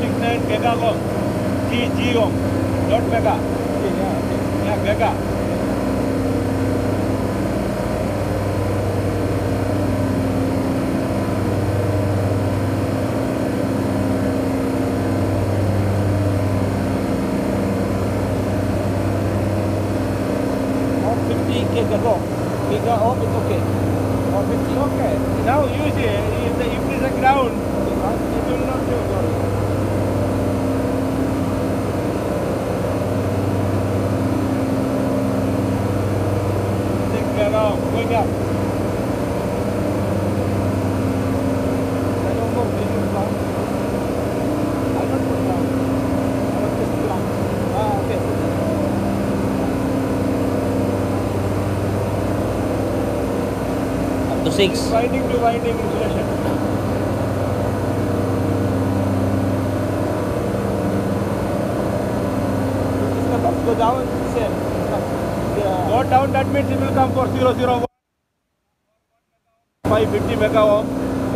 six nine mega long. G G ohm, not mega. Yeah, mega. get the rock. Bigger off, it's okay. Or Okay. Now usually if, the, if it's a ground, it will not do it. Going oh, up. 6. Winding to winding insulation. Go down, same. Yeah. Go down, that means it will come for 001. 550 mega ohm.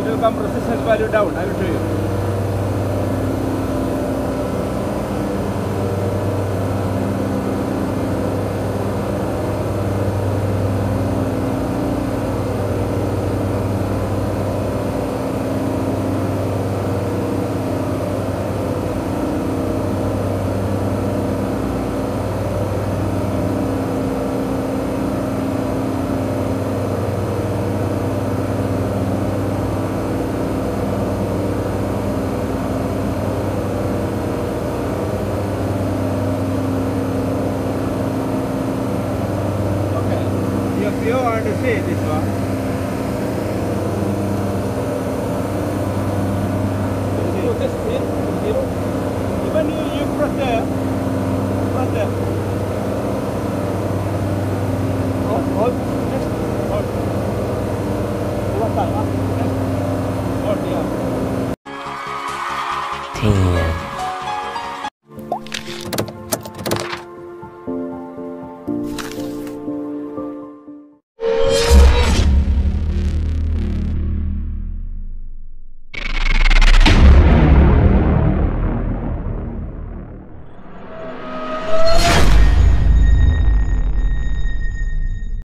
It will come resistance value down. I will show you. せいですわ。This is you know, even you, you press the, press the, hold, hold, next, hold, what time, next, hold, yeah. 10 years.